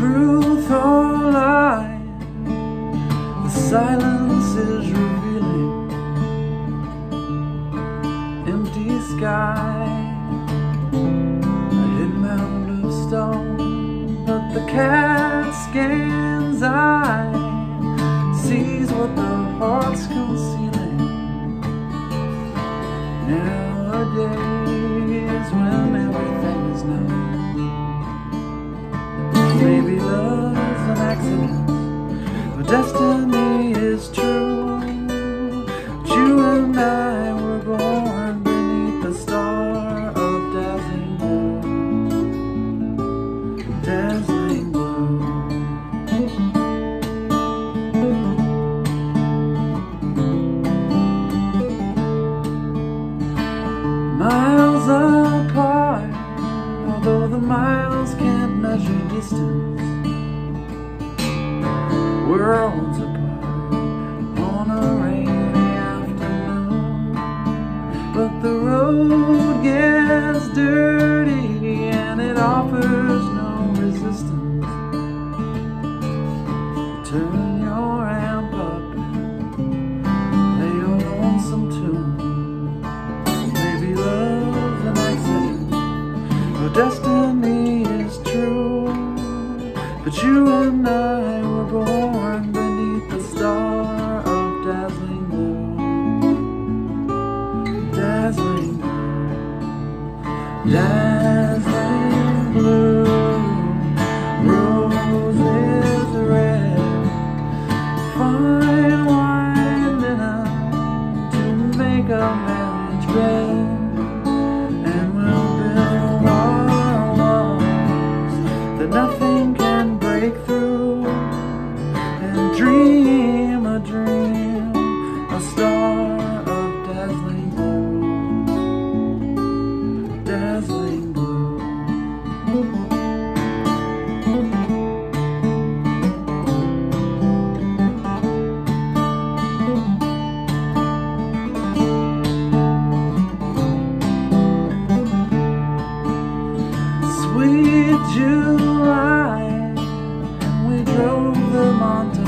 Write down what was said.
truth or lie. The silence is revealing Empty sky. A hidden mound of stone But the CAT scan's eye Sees what the heart's concealing. Nowadays when everything is known maybe love's an accident, but destiny is true. But you and I But the road gets dirty and it offers no resistance. Turn your amp up, play your lonesome tune. Maybe love's an accident, or destiny is true. But you and I dream a dream, a star sweet July, and we drove the on.